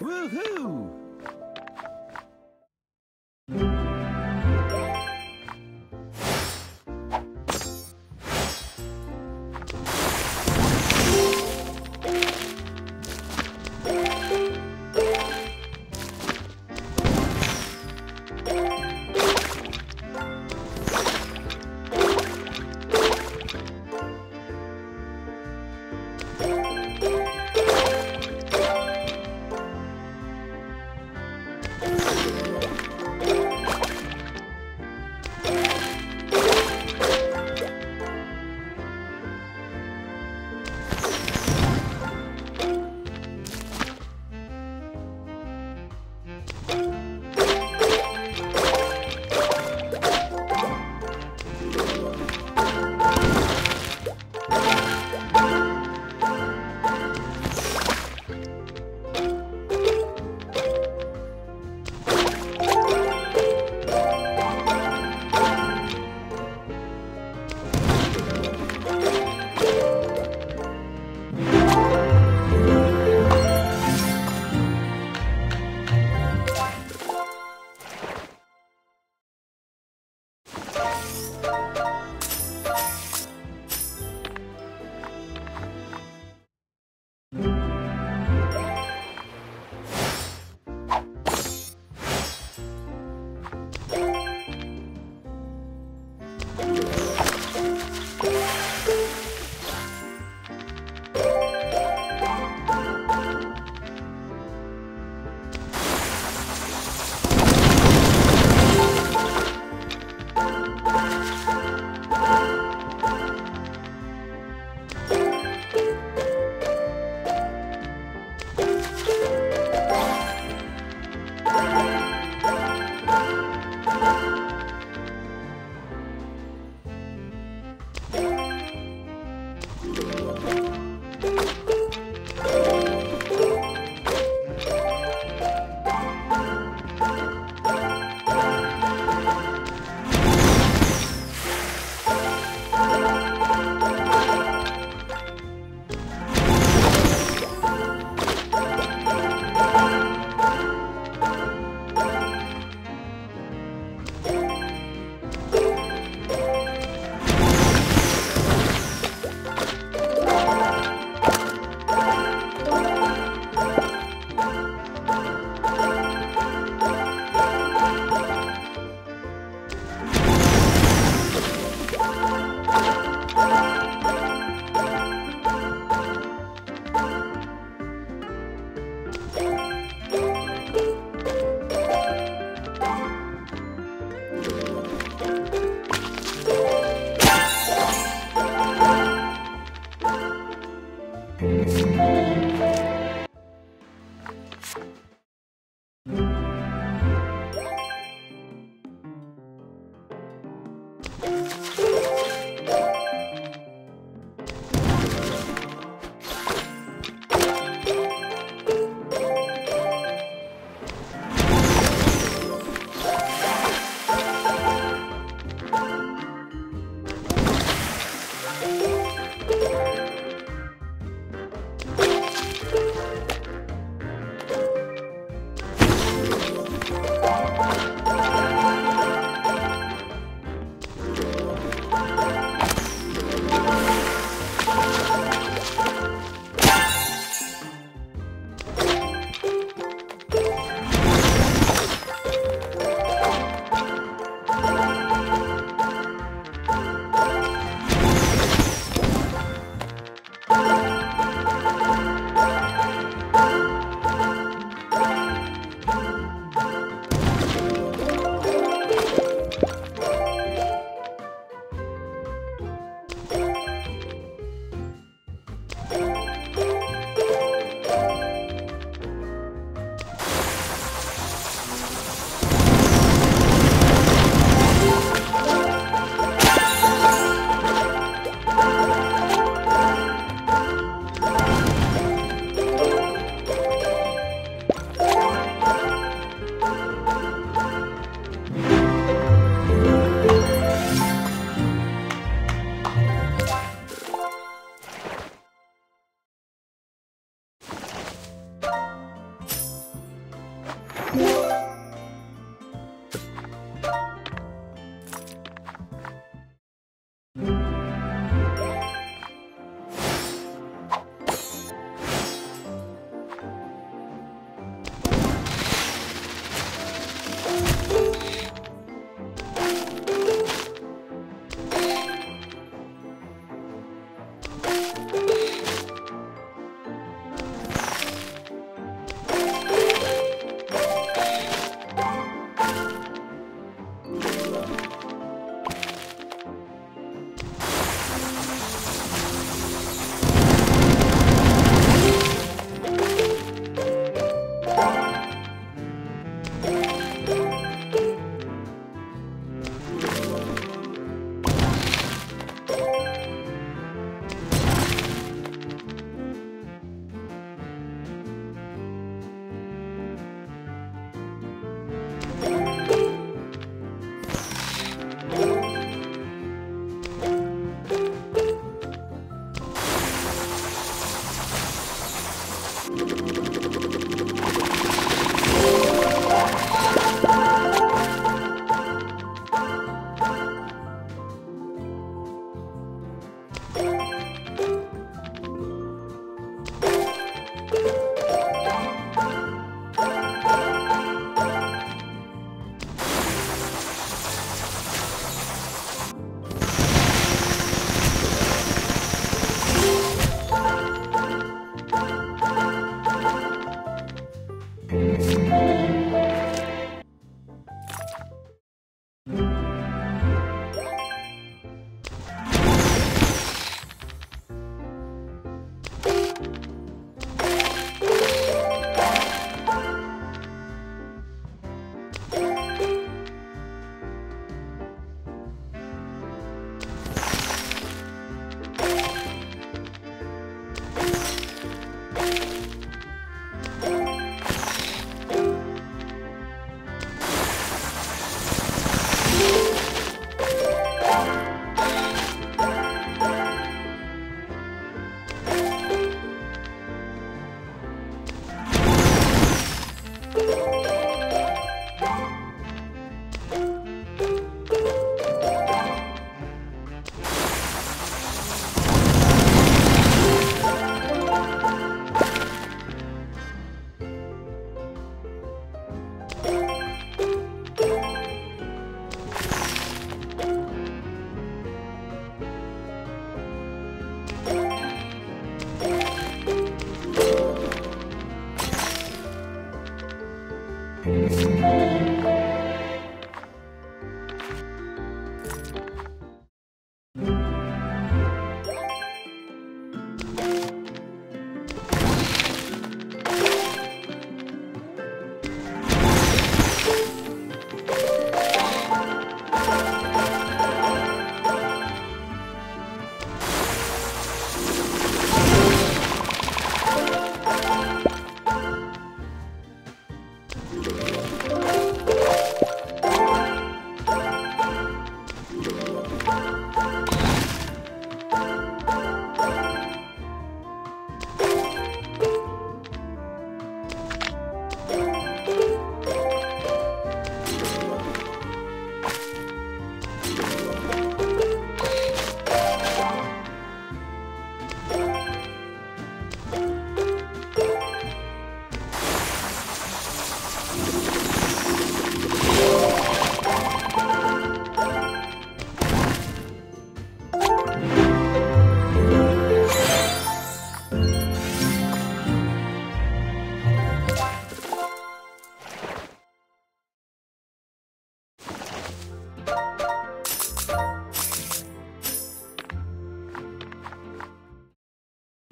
Woohoo!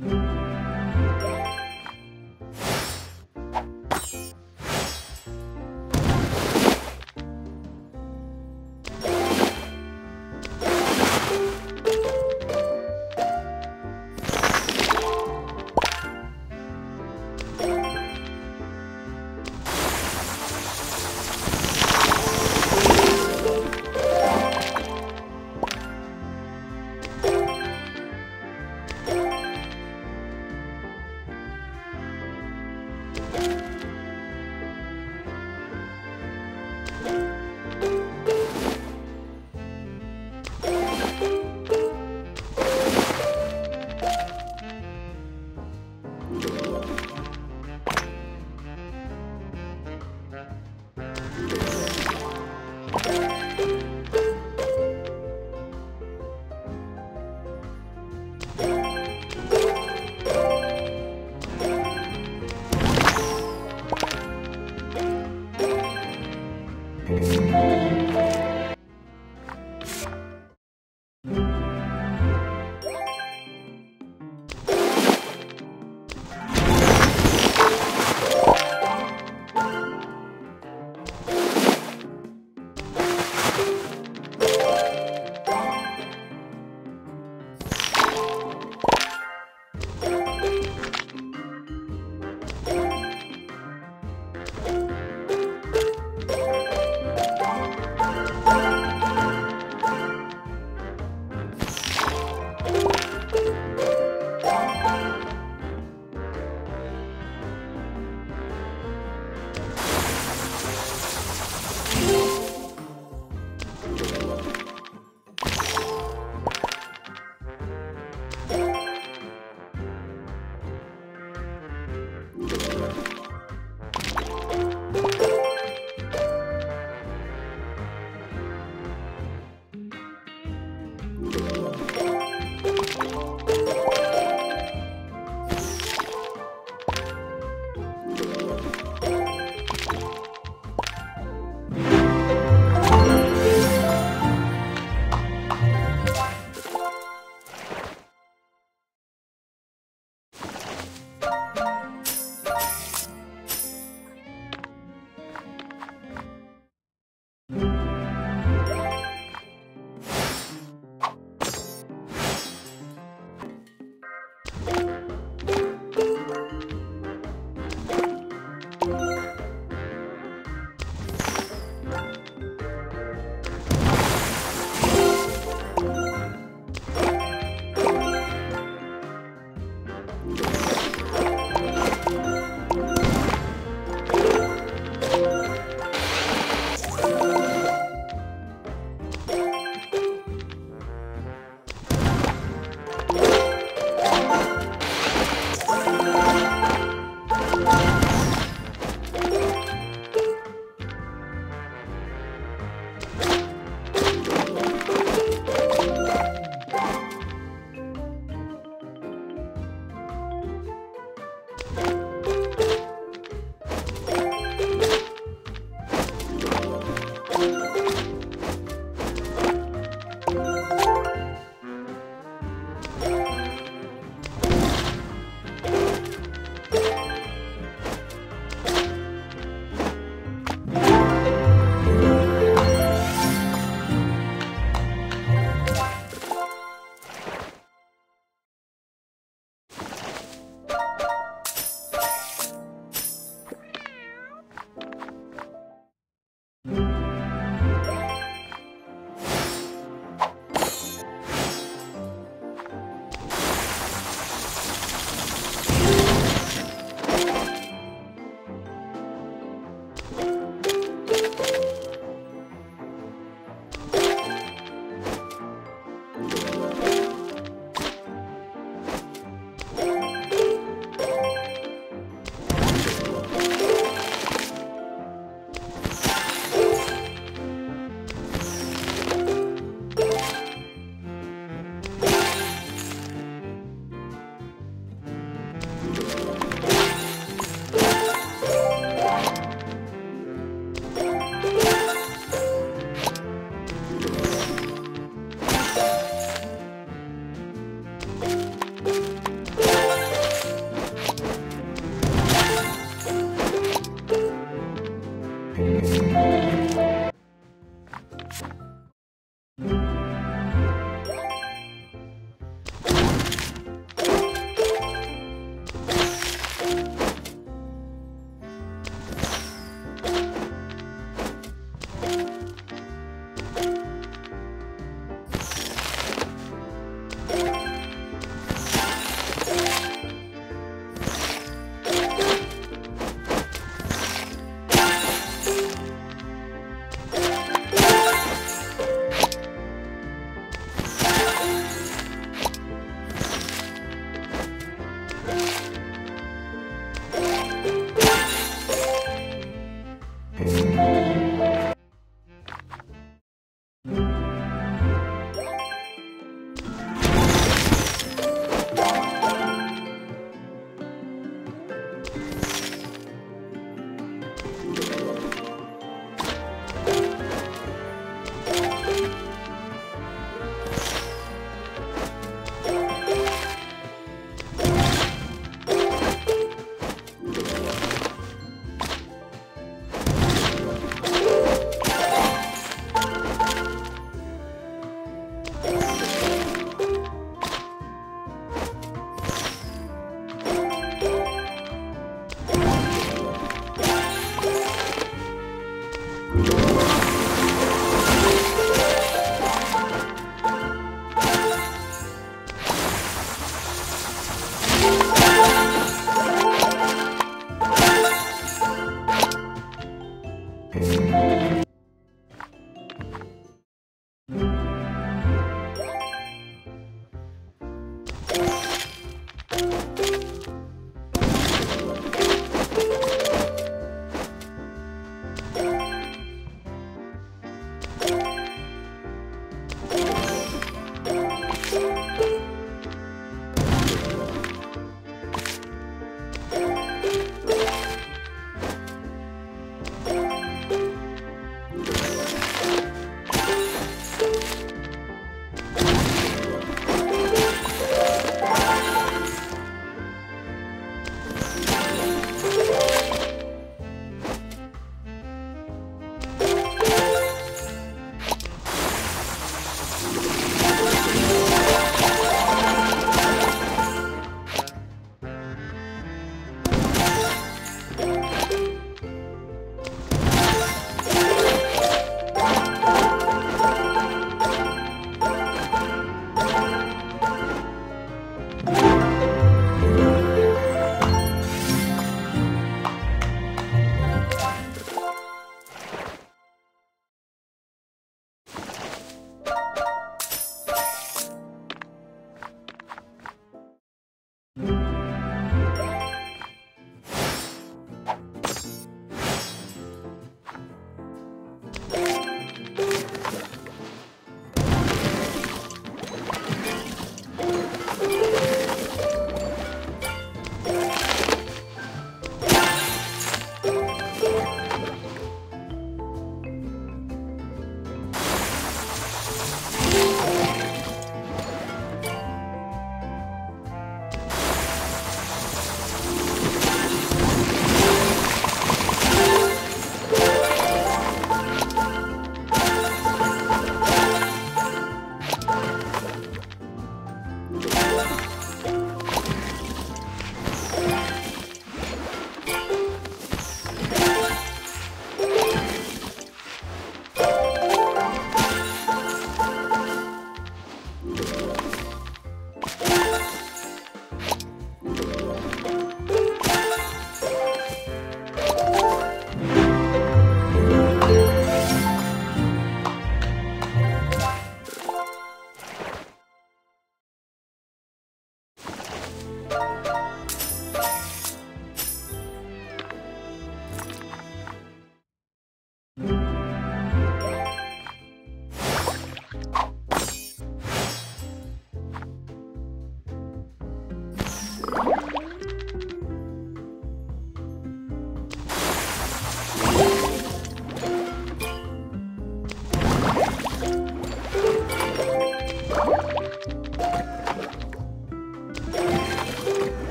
you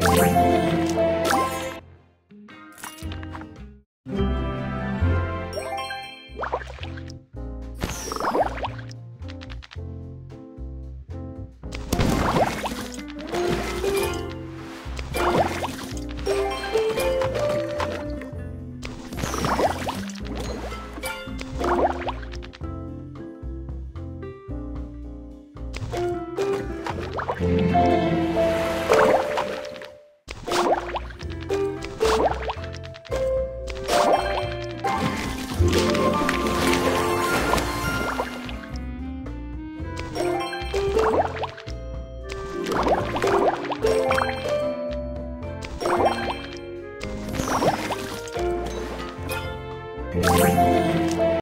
うん。